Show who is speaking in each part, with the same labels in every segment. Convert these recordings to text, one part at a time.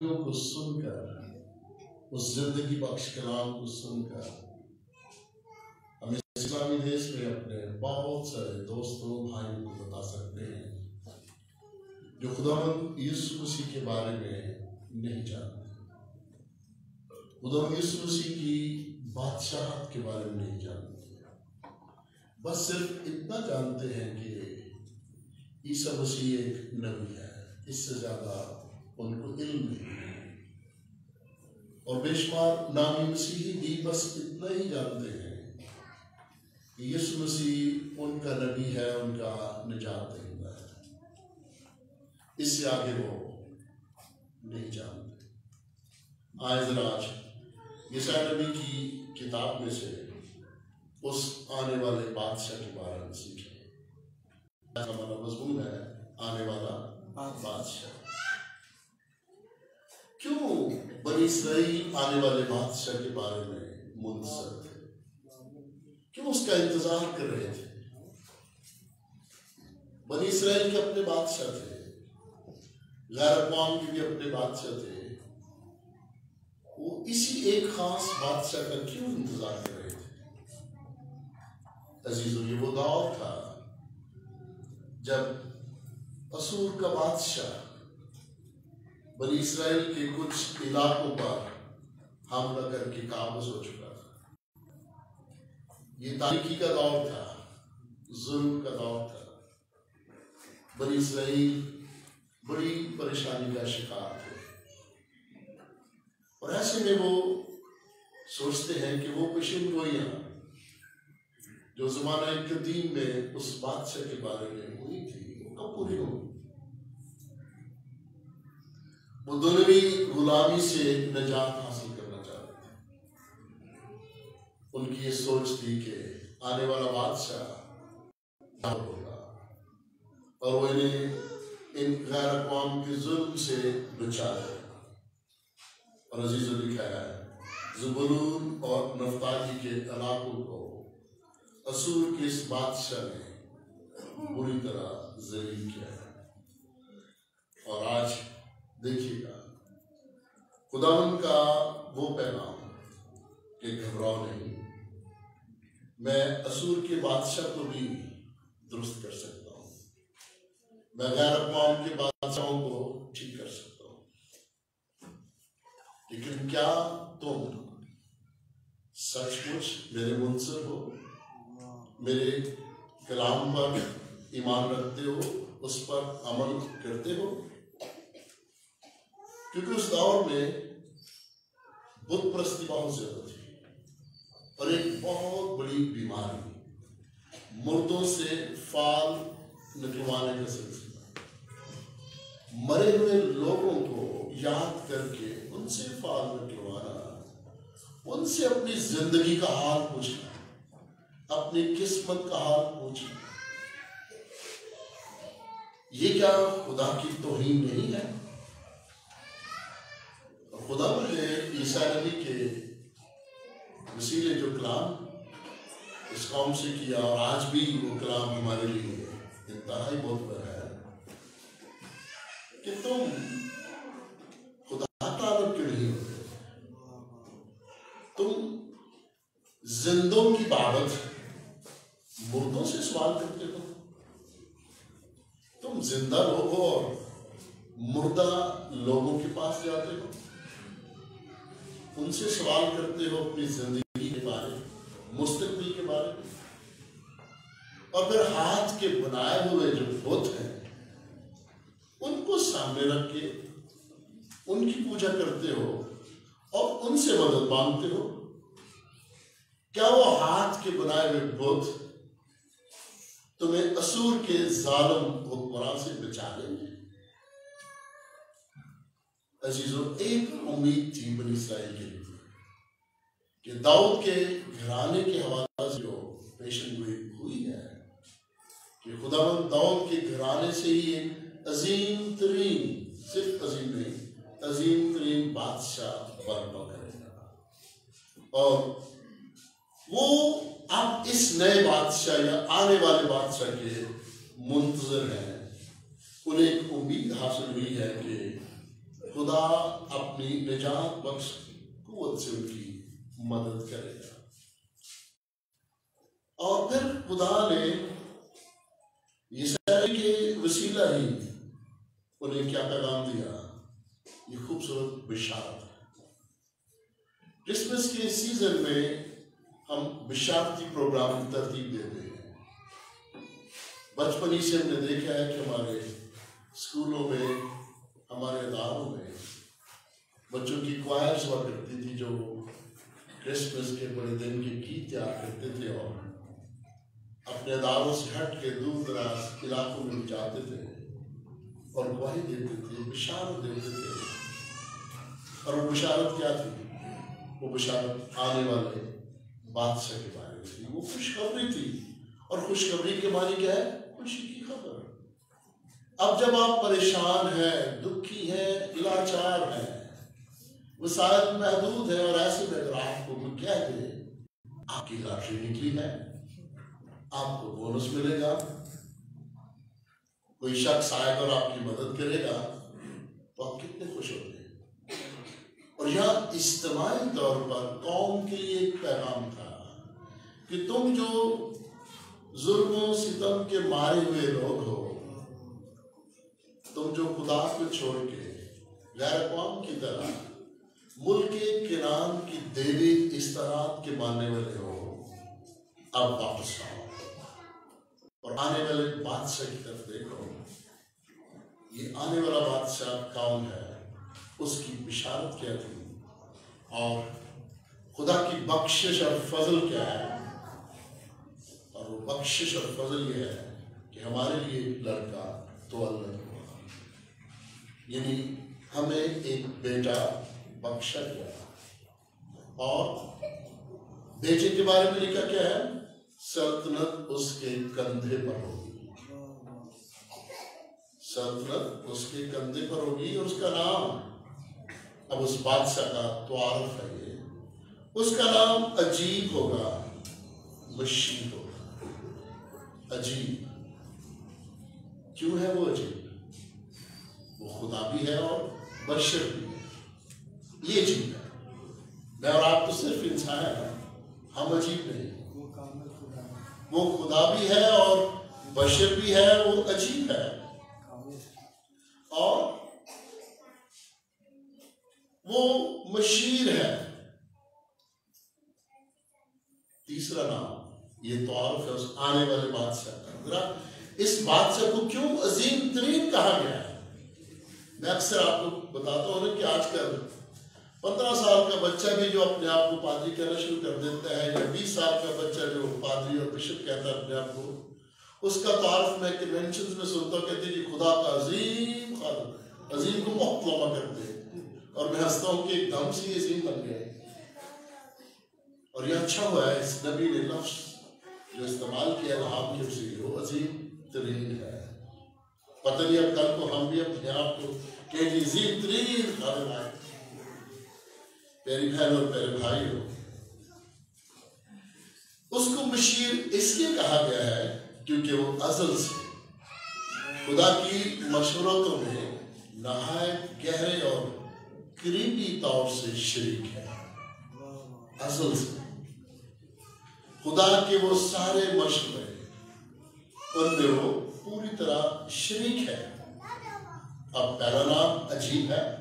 Speaker 1: کہانیوں کو سن کر اس زندگی بخش کلام کو سن کر ہم اسلامی دیش میں اپنے بہت سارے دوستوں بھائیوں کو بتا سکتے ہیں جو خداوند یسوع مسیح کے بارے میں نہیں جانتے خداوند یسوع مسیح کی بادشاہت کے بارے میں نہیں جانتے بس صرف اتنا جانتے ہیں کہ عیسیٰ مسیح ایک نبی ہے اس سے زیادہ ان کو علم نہیں ہے اور بے شمار نامی مسیحی بھی بس اتنا ہی جانتے ہیں کہ یسوع مسیح ان کا نبی ہے، ان کا نجات دہندہ ہے۔ اس سے آگے وہ نہیں جانتے۔ آئے ذرا آج یسا نبی کی کتاب میں سے اس آنے والے بادشاہ کے بارے میں سیکھیں۔ ہمارا مضمون ہے آنے والا بادشاہ۔ کیوں؟ بنی اسرائیل آنے والے بادشاہ کے بارے میں منصر تھے۔ کیوں اس کا انتظار کر رہے تھے؟ بنی اسرائیل کے اپنے بادشاہ تھے۔ غیر اقوام کے بھی اپنے بادشاہ تھے۔ وہ اسی ایک خاص بادشاہ کا کیوں انتظار کر رہے تھے؟ عزیزوں یہ وہ دور تھا جب اسور کا بادشاہ بنی اسرائیل کے کچھ علاقوں پر حملہ کر کے قابض ہو چکا تھا۔ یہ تاریخی کا دور تھا، ظلم کا دور تھا۔ بنی اسرائیل بڑی پریشانی کا شکار تھے۔ اور ایسے میں وہ سوچتے ہیں کہ وہ پشن گوئیاں جو زمانہ قدیم میں اس بادشاہ کے بارے میں ہوئی تھی وہ کب پوری ہوگی وہ دنوی غلامی سے نجات حاصل کرنا چاہتے تھے ان کی یہ سوچ تھی کہ آنے والا بادشاہ ہوگا اور وہ انہیں ان غیر اقوام کے ظلم سے بچا دے اور عزیز و لکھا ہے زبرون اور نفتالی کے علاقوں کو اسور کے اس بادشاہ نے بری طرح ذلیل کیا ہے اور آج دیکھیے گا خداون کا وہ پیغام کہ گھبراؤ نہیں۔ میں اسور کے بادشاہ کو بھی درست کر سکتا ہوں۔ میں غیر اقوام کے بادشاہوں کو ٹھیک کر سکتا ہوں۔ لیکن کیا تم سچ مچ میرے منصر ہو؟ میرے کلام پر ایمان رکھتے ہو؟ اس پر عمل کرتے ہو؟ کیونکہ اس دور میں بت پرستی بہت زیادہ تھی اور ایک بہت بڑی بیماری مردوں سے فال نکلوانے کا سلسلہ۔ مرے ہوئے لوگوں کو یاد کر کے ان سے فال نکلوانا، ان سے اپنی زندگی کا حال پوچھنا، اپنی قسمت کا حال پوچھنا۔ یہ کیا خدا کی توہین نہیں ہے خدا نے عیسیٰ نبی کے وسیلے جو کلام اس قوم سے کیا اور آج بھی وہ کلام ہمارے لیے انتہائی بہت بڑا ہے کہ تم خدا تعلق کیوں نہیں ہوتے تم زندوں کی بابت مردوں سے سوال کرتے ہو تم زندہ لوگ ہو اور مردہ لوگوں کے پاس جاتے ہو ان سے سوال کرتے ہو اپنی زندگی کے بارے، مستقبل کے بارے۔ میں اور پھر ہاتھ کے بنائے ہوئے جو بت ہیں، ان کو سامنے رکھ کے ان کی پوجا کرتے ہو اور ان سے مدد مانگتے ہو۔ کیا وہ ہاتھ کے بنائے ہوئے بت تمہیں اسور کے ظالم حکمران سے بچا لیں گے؟ عزیزوں، ایک امید تھی بنی اسرائیل کے لیے کہ داؤد کے گھرانے کے حوالہ سے جو پیشن گوئی ہوئی ہے کہ خدا داؤد کے گھرانے سے ہی ایک عظیم ترین، صرف عظیم نہیں، عظیم ترین بادشاہ برپا کرے گا۔ اور وہ اب اس نئے بادشاہ یا آنے والے بادشاہ کے منتظر ہیں۔ انہیں ایک امید حاصل ہوئی ہے کہ خدا اپنی نجات بخش قوت سے ان کی مدد کرے گا۔ اور پھر خدا نے عیسائی کے وسیلہ ہی انہیں کیا پیغام دیا؟ یہ خوبصورت بشارت۔ کرسمس کے سیزن میں ہم بشارتی پروگرام کی ترتیب دیتے ہیں۔ بچپن ہی سے ہم نے دیکھا ہے کہ ہمارے اسکولوں میں بچوں کی کوائرس ہوا کرتی تھی جو کرسمس کے بڑے دن کے گیت تیار کرتے تھے اور اپنے اداروں سے ہٹ کے دور دراز علاقوں میں جاتے تھے اور گواہی دیتے تھے، بشارت دیتے تھے۔ اور وہ بشارت کیا تھی؟ وہ بشارت آنے والے بادشاہ کے بارے میں تھی۔ وہ خوشخبری تھی۔ اور خوشخبری کے معنی کیا ہے؟ خوشی کی خبر۔ اب جب آپ پریشان ہیں، دکھی ہیں، لاچار ہیں وسائل محدود ہے اور ایسے میں اگر آپ کو کوئی کہہ دے، آپ کی لاٹری نکلی ہے، آپ کو بونس ملے گا، کوئی شخص آئے گا اور آپ کی مدد کرے گا، تو آپ کتنے خوش ہوتے ہیں اور یہاں اجتماعی طور پر قوم کے لیے ایک پیغام تھا کہ تم جو ظلم و ستم کے مارے ہوئے لوگ ہو، تم جو خدا کو چھوڑ کے غیر قوم کی طرح ملک کرام کی دیوی استرات کے ماننے والے ہو اب واپس آؤ۔ اور آنے والے بادشاہ کی طرف دیکھو۔ یہ آنے والا بادشاہ کون ہے؟ اس کی بشارت کیا تھی؟ اور خدا کی بخشش اور فضل کیا ہے؟ اور وہ بخشش اور فضل یہ ہے کہ ہمارے لیے لڑکا تو اللہ ہوا یعنی ہمیں ایک بیٹا بخشا گیا اور بیٹے کے بارے میں لکھا کیا ہے؟ سلطنت اس کے کندھے پر ہوگی۔ سلطنت اس کے کندھے پر ہوگی اور اس کا نام، اب اس بادشاہ کا توارف ہے یہ، اس کا نام عجیب ہوگا مشیر ہوگا۔ عجیب۔ کیوں ہے وہ عجیب؟ وہ خدا بھی ہے اور بشر بھی۔ ہے یہ عجیب ہے۔ میں اور آپ تو صرف انسان ہیں۔ ہم عجیب نہیں وہ خدا بھی ہے اور بشر بھی ہے وہ عجیب ہے۔ اور وہ مشیر ہے۔ تیسرا نام یہ تعارف ہے اس آنے والے بادشاہ کا ذرا اس بادشاہ کو کیوں عظیم ترین کہا گیا ہے؟ میں اکثر آپ کو بتاتا ہوں کہ آج کل پندرہ سال کا بچہ بھی جو اپنے آپ کو پادری کہنا شروع کر دیتا ہے یا بیس سال کا بچہ جو پادری اور بشپ کہتا ہے اپنے آپ کو، اس کا تعارف میں کنونشنز میں سنتا ہوں، کہتے ہیں کہ خدا کا عظیم خالق، عظیم کو بہت لوما کرتے ہیں۔ اور میں ہنستا ہوں کہ ایک دم سے یہ عظیم بن گئے۔ اور یہ اچھا ہوا ہے، اس نبی نے لفظ جو استعمال کیا لحاب کے وسیلے وہ عظیم ترین ہے۔ پتہ نہیں اب کل کو ہم بھی اپنے آپ کو کہ عظیم ترین خالق آئے۔ پیری بہن اور پیرے بھائی ہو۔ اس کو مشیر اس لیے کہا گیا ہے کیونکہ وہ ازل سے خدا کی مشورتوں میں نہایت گہرے اور قریبی طور سے شریک ہے۔ ازل سے۔ خدا کے وہ سارے مشورے ان میں وہ پوری طرح شریک ہے۔ اب پہلا نام عجیب ہے،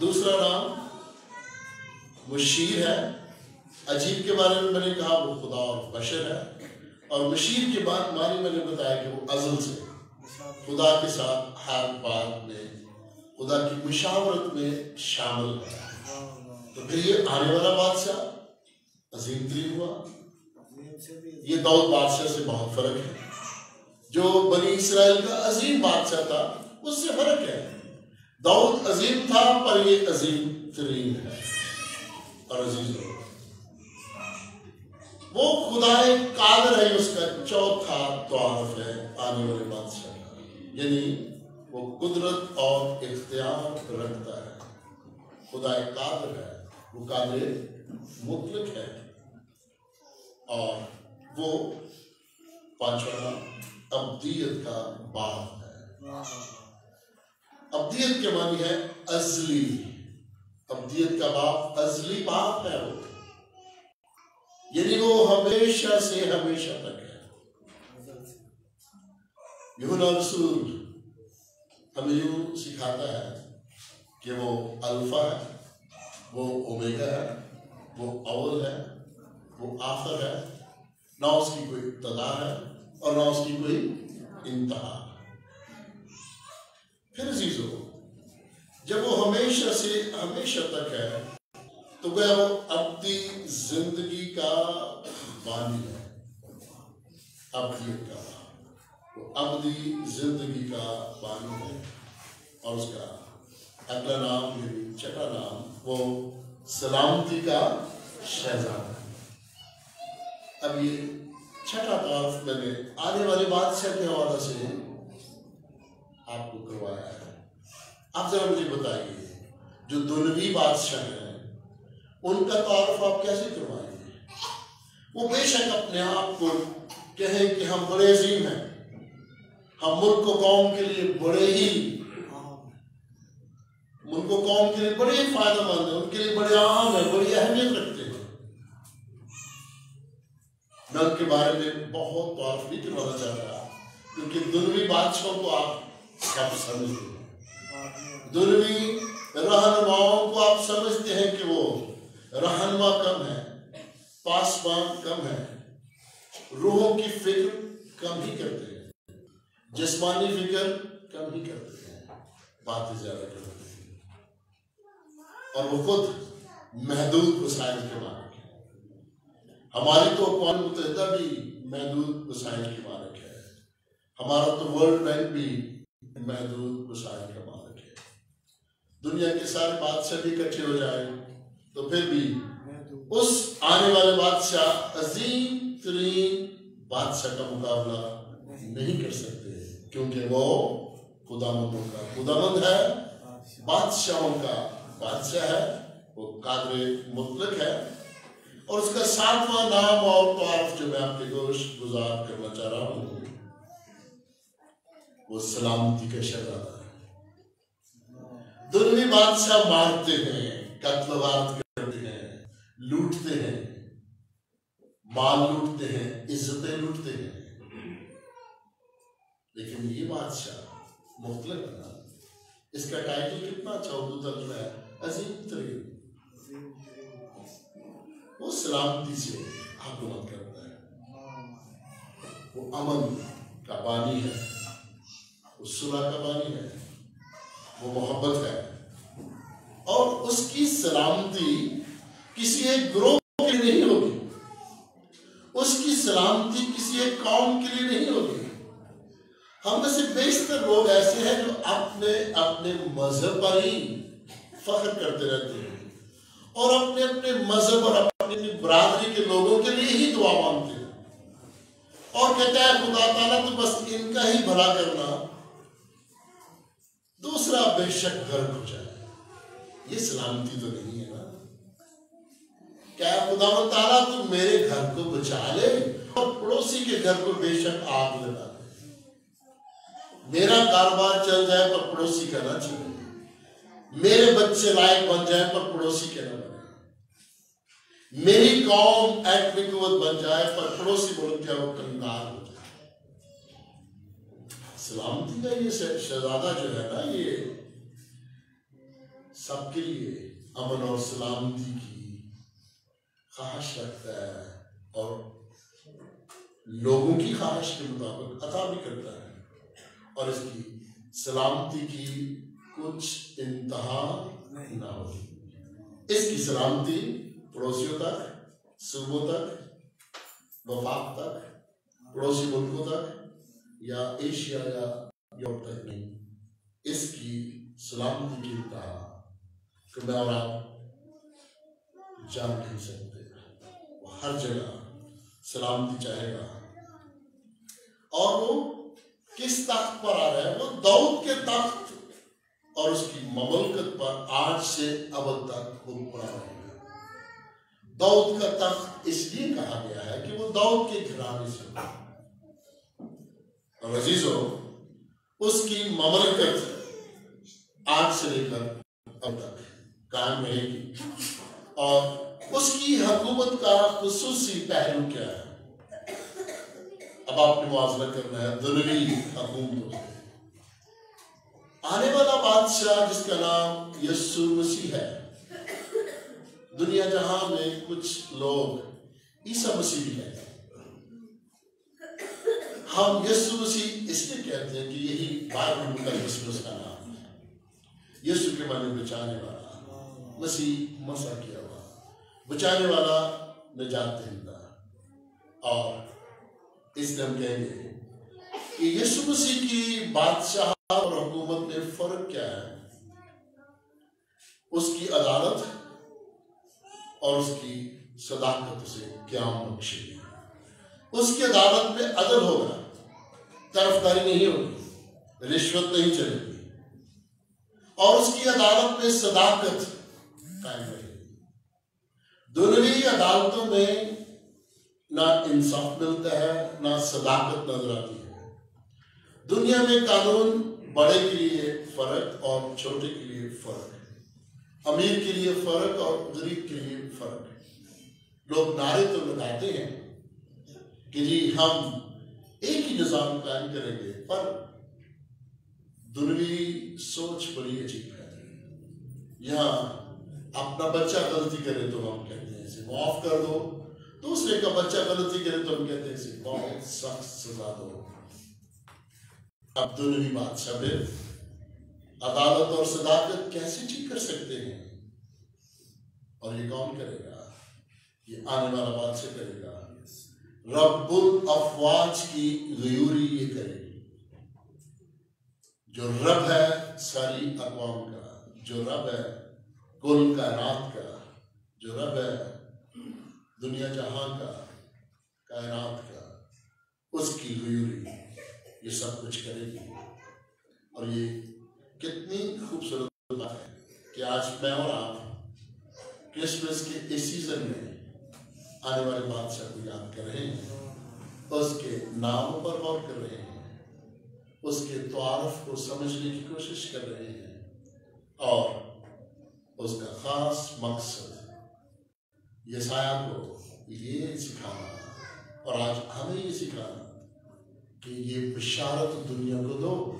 Speaker 1: دوسرا نام مشیر ہے۔ عجیب کے بارے میں میں نے کہا وہ خدا اور بشر ہے۔ اور مشیر کے بعد معنی میں نے بتایا کہ وہ ازل سے خدا کے ساتھ ہر بات میں، خدا کی مشاورت میں شامل ہے۔ تو پھر یہ آنے والا بادشاہ عظیم ترین ہوا۔ یہ دعوت بادشاہ سے بہت فرق ہے۔ جو بنی اسرائیل کا عظیم بادشاہ تھا، اس سے فرق ہے۔ دعوت عظیم تھا، پر یہ عظیم ترین ہے۔ اور عزیز ہو وہ خدا قادر ہے اس کا چوتھا تعارف ہے آنے والے بادشاہ یعنی وہ قدرت اور اختیار رکھتا ہے۔ خدا قادر ہے وہ قادر مطلق ہے۔ اور وہ پانچواں ابدیت کا باپ ہے۔ ابدیت کے معنی ہے ازلی۔ ابدیت کا باپ ازلی باپ ہے وہ۔ یعنی وہ ہمیشہ سے ہمیشہ تک ہے۔ یہونا رسول ہمیں یوں سکھاتا ہے کہ وہ الفا ہے، وہ اومیگا ہے، وہ اول ہے، وہ آخر ہے۔ نہ اس کی کوئی ابتدا ہے اور نہ اس کی کوئی انتہا۔ پھر عزیزو جب وہ ہمیشہ سے ہمیشہ تک ہے، تو گویا وہ اپنی زندگی کا بانی ہے۔ ابدیت کا وہ ابدی زندگی کا بانی ہے۔ اور اس کا اگلا نام یعنی چھٹا نام، وہ سلامتی کا شہزادہ اب یہ چھٹا تعارف میں نے آنے والے بادشاہ کے حوالے سے آپ کو کروایا ہے۔ آپ ذرا مجھے بتائیے جو دنوی بادشاہ ہیں، ان کا تعارف آپ کیسے کروائیں؟ گے وہ بے شک اپنے آپ کو کہیں کہ ہم بڑے عظیم ہیں۔ ہم ملک و قوم کے لیے بڑے ہی ملک و قوم کے لیے بڑے ہی فائدہ مند ہیں، ان کے لیے بڑے عام ہیں، بڑی اہمیت رکھتے ہیں۔ میں ان کے بارے میں بہت تعارف نہیں کروانا چاہتا کیونکہ دنوی بادشاہوں کو آپ سب سمجھتے ہیں؟ دنوی رہنماؤں کو آپ سمجھتے ہیں کہ وہ رہنما کم ہے، پاسبان کم ہے، روحوں کی فکر کم ہی کرتے ہیں، جسمانی فکر کم ہی کرتے ہیں۔ باتیں زیادہ کرتے ہیں۔ اور وہ خود محدود وسائل کے مالک ہے ہماری تو اقوام متحدہ بھی محدود وسائل کی مالک ہے ہمارا تو ورلڈ بینک بھی محدود وسائل کا مالک دنیا کے سارے بادشاہ بھی اکٹھے ہو جائیں، تو پھر بھی اس آنے والے بادشاہ عظیم ترین بادشاہ کا مقابلہ نہیں کر سکتے، کیونکہ وہ خدا مندوں کا خدا مند ہے، بادشاہوں کا بادشاہ ہے، وہ قادر مطلق ہے۔ اور اس کا ساتواں نام اور تعارف جو میں آپ کے گوشت گزار کرنا چاہ رہا ہوں، وہ سلامتی کا شہزادہ ہے۔ دنوی بادشاہ مارتے ہیں، قتل وارت کرتے ہیں، لوٹتے ہیں، مال لوٹتے ہیں، عزتیں لوٹتے ہیں۔ لیکن یہ بادشاہ مختلف بنا اس کا ٹائٹل کتنا اچھا اردو ترجمہ ہے۔ عظیم ترین۔ وہ سلامتی سے حکومت کرتا ہے۔ وہ امن کا بانی ہے۔ وہ صلح کا بانی ہے۔ وہ محبت ہے۔ اور اس کی سلامتی کسی ایک گروہ کے لیے نہیں ہوگی اس کی سلامتی کسی ایک قوم کے لیے نہیں ہوگی ہم میں سے بیشتر لوگ ایسے ہیں جو اپنے اپنے مذہب پر ہی فخر کرتے رہتے ہیں۔ اور اپنے اپنے مذہب اور اپنی اپنی برادری کے لوگوں کے لیے ہی دعا مانگتے ہیں۔ اور کہتا ہے خدا تعالیٰ تو بس ان کا ہی بھلا کرنا۔ دوسرا بے شک غرق ہو جائے۔ یہ سلامتی تو نہیں ہے نا۔ کیا خدا و تعالیٰ تو میرے گھر کو بچا لے اور پڑوسی کے گھر کو بے شک آگ لگا دے۔ میرا کاروبار چل جائے پر پڑوسی کا نہ چلے۔ میرے بچے لائق بن جائے پر پڑوسی کے نہ بنے۔ میری قوم ایٹمی قوت بن جائے پر پڑوسی ملک کیا وہ کنگار ہو۔ سلامتی کا یہ شہزادہ جو ہے نا یہ سب کے لیے امن اور سلامتی کی خواہش رکھتا ہے اور لوگوں کی خواہش کے مطابق عطا بھی کرتا ہے اور اس کی سلامتی کی کچھ انتہا نہ ہو اس کی سلامتی پڑوسیوں تک، صوبوں تک، وفاق تک، پڑوسی ملکوں تک یا ایشیا یا یورپ تک نہیں۔ اس کی سلامتی کی انتہا کہ میں اور آپ جان نہیں سکتے۔ وہ ہر جگہ سلامتی چاہے گا۔ اور وہ کس تخت پر آ رہا ہے؟ وہ دعوت کے تخت۔ اور اس کی مملکت پر آج سے ابد تک حکمران رہے گا۔ دعوت کا تخت اس لیے کہا گیا ہے کہ وہ دعوت کے گھرانے سے۔ اور عزیزوں، اس کی مملکت آج سے لے کر اب تک قائم رہے گی۔ اور اس کی حکومت کا خصوصی پہلو کیا ہے؟ اب آپ نے موازنہ کرنا ہے دنوی حکومتوں سے آنے والا بادشاہ جس کا نام یسو مسیح ہے، دنیا جہاں میں کچھ لوگ عیسیٰ مسیح بھی ہیں۔ ہم یسو مسیح اس لیے کہتے ہیں کہ یہی بائبل مقدس میں کا نام ہے۔ یسو کے معنی بچانے والا، مسیح مسا کیا ہوا بچانے والا نجات دہندہ۔ اور اس لیے ہم کہیں گے کہ یسو مسیح کی بادشاہ اور حکومت میں فرق کیا ہے؟ اس کی عدالت اور اس کی صداقت سے کیا بخشے گی۔ اس کی عدالت میں عدل ہوگا۔ طرف داری نہیں ہوگی، رشوت نہیں چلے گی۔ اور اس کی عدالت میں صداقت قائم رہے گی۔ دنوی عدالتوں میں نہ انصاف ملتا ہے، نہ صداقت نظر آتی ہے۔ دنیا میں قانون بڑے کے لیے فرق اور چھوٹے کے لیے فرق امیر کے لیے فرق اور غریب کے لیے فرق لوگ نعرے تو لگاتے ہیں کہ جی ہم ایک ہی نظام قائم کریں گے، پر دنوی سوچ بڑی عجیب ہے۔ یہاں اپنا بچہ غلطی کرے تو ہم کہتے ہیں اسے معاف کر دو، دوسرے کا بچہ غلطی کرے تو ہم کہتے ہیں اسے بہت سخت سزا دو۔ اب دنوی بادشاہ پھر عدالت اور صداقت کیسے ٹھیک کر سکتے ہیں؟ اور یہ کون کرے گا؟ یہ آنے والا بادشاہ کرے گا۔ رب الافواج کی غیوری یہ کرے گی۔ جو رب ہے، ساری اقوام کا۔ جو رب ہے، کل کائنات کا۔ جو رب ہے، دنیا جہاں کا، کائنات کا۔ اس کی غیوری یہ سب کچھ کرے گی اور یہ کتنی خوبصورت بات ہے کہ آج میں اور آپ کرسمس کے اس سیزن میں آنے والے بادشاہ کو یاد کر رہے ہیں۔ اس کے نام پر غور کر رہے ہیں۔ اس کے تعارف کو سمجھنے کی کوشش کر رہے ہیں۔ اور اس کا خاص مقصد یہ سایہ کو یہ سکھانا اور آج ہمیں یہ سکھانا کہ یہ بشارت دنیا کو دو۔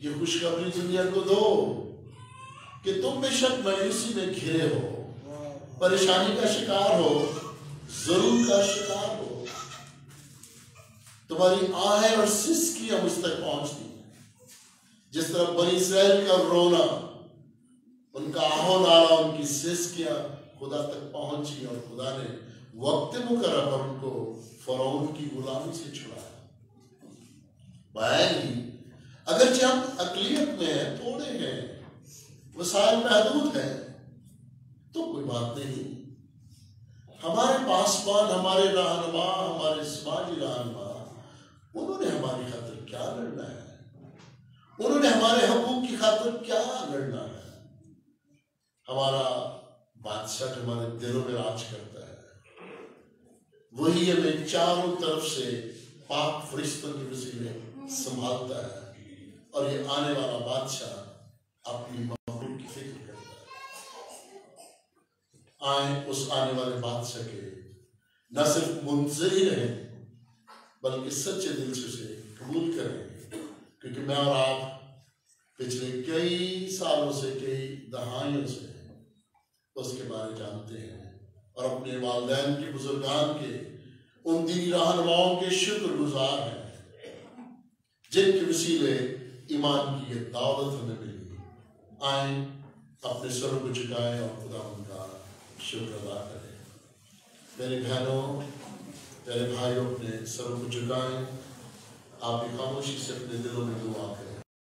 Speaker 1: یہ خوشخبری دنیا کو دو کہ تم بے شک مایوسی میں گھرے ہو۔ پریشانی کا شکار ہو۔ ضرور کا شکار ہو۔ تمہاری آہیں اور سسکیاں مجھ تک پہنچتی ہیں۔ جس طرح بنی اسرائیل کا رونا، ان کا آہو نالا ان کی سسکیاں خدا تک پہنچی اور خدا نے وقت مقرر پر ان کو فرعون کی غلامی سے چھڑایا۔ بیان اگرچہ ہم اقلیت میں ہیں تھوڑے ہیں، وسائل محدود ہیں، تو کوئی بات نہیں۔ ہمارے پاسبان ہمارے رہنما، ہمارے سماجی رہنما، انہوں نے ہماری خاطر کیا لڑنا ہے؟ انہوں نے ہمارے حقوق کی خاطر کیا لڑنا ہے؟ ہمارا بادشاہ ہمارے دلوں میں راج کرتا ہے۔ وہی ہمیں چاروں طرف سے پاک فرشتوں کی وسیلے سنبھالتا ہے۔ اور یہ آنے والا بادشاہ اپنی محبوب کی فکر کرتا ہے۔ آئیں، اس آنے والے بادشاہ کے نہ صرف منظر ہی رہیں، بلکہ سچے دل سے اسے قبول کریں۔ کیونکہ میں اور آپ پچھلے کئی سالوں سے، کئی دہائیوں سے اس کے بارے جانتے ہیں۔ اور اپنے والدین کے، بزرگان کے، ان دینی رہنماؤں کے شکر گزار ہیں، جن کے وسیلے ایمان کی یہ دعوت ہمیں ملی۔ آئیں، اپنے سر کو جھکائیں اور خدا ان شکر ادا کریں میرے بہنوں، میرے بھائیوں، اپنے سروں کو جھکائیں۔ آپ کی خاموشی سے اپنے دلوں میں دعا کریں۔